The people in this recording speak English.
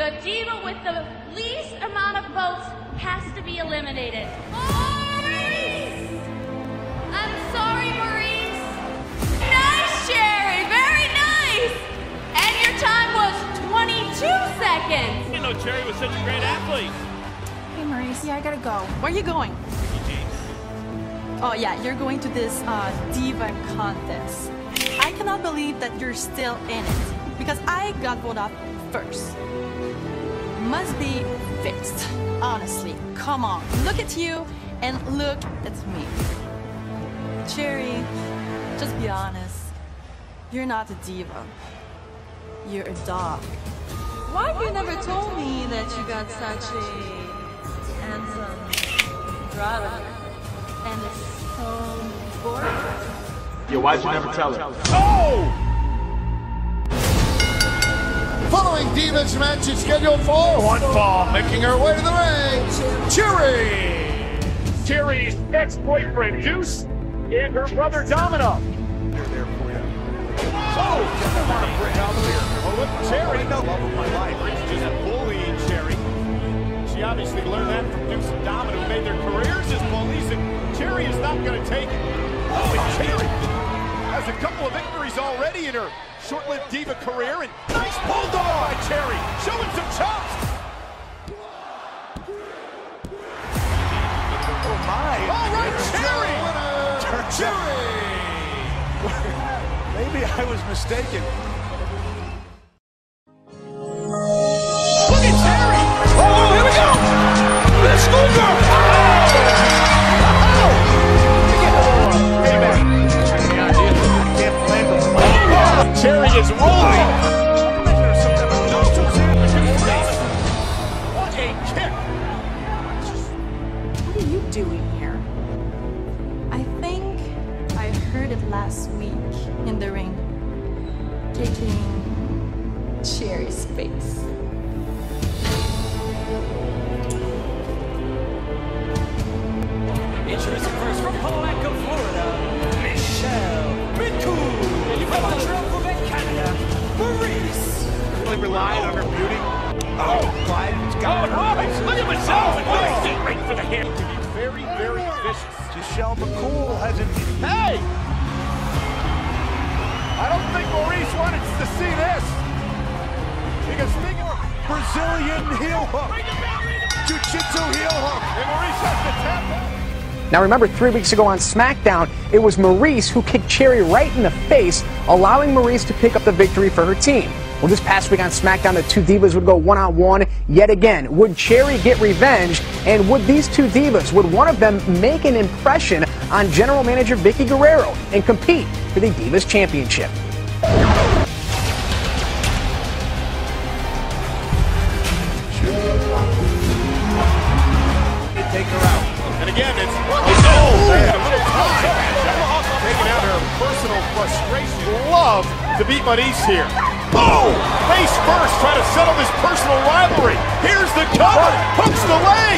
The diva with the least amount of votes has to be eliminated. Maryse! I'm sorry, Maryse. Nice, Cherry. Very nice. And your time was 22 seconds. I didn't know Cherry was such a great athlete. Hey, Maryse, yeah, I gotta go. Where are you going? Oh, yeah, you're going to this uh, diva contest. I cannot believe that you're still in it because I got voted up first. Must be fixed. Honestly, come on. Look at you and look at me. Cherry, just be honest. You're not a diva. You're a dog. Why have you never told me that you got such a handsome brother and a so boring? Yeah, why'd you never tell her? Oh! Following Divas match is scheduled for one fall, making her way to the ring, Cherry. Cherry's ex-boyfriend Deuce and her brother Domino. Oh, I want to bring out here. Oh, look, Cherry. No love of my life. It's just bullying Cherry. She obviously learned that from Deuce and Domino, who made their careers as bullies, and Cherry is not going to take it. Oh, and Cherry has a couple of victories already in her short-lived diva career, and nice bulldog by Cherry, showing some chops. Oh my! All right, Cherry. Winner, Cherry. Maybe I was mistaken. Cherry. What a kick. What are you doing here? I think I heard it last week in the ring. Kicking Cherry's face. Introducing first from Palawanca, Really relying on her beauty. Oh, Clyde, it's got her. Oh, look at Michelle. Oh, right for the hand. Can be very, very vicious. Michelle McCool has it. Hey! I don't think Maryse wanted to see this. Because speaking of Brazilian heel hook. Jiu-jitsu heel hook. and Maryse has to tap out. Now remember, three weeks ago on SmackDown, it was Maryse who kicked Cherry right in the face, allowing Maryse to pick up the victory for her team. Well, this past week on SmackDown, the two divas would go one-on-one yet again. Would Cherry get revenge? And would these two divas, would one of them make an impression on General Manager Vickie Guerrero and compete for the Divas Championship? Take her out. And again, it's, a little time. Taking out her personal frustration. Love to beat Maryse here. Oh! Face first, trying to settle this personal rivalry. Here's the cover. Hooks the leg.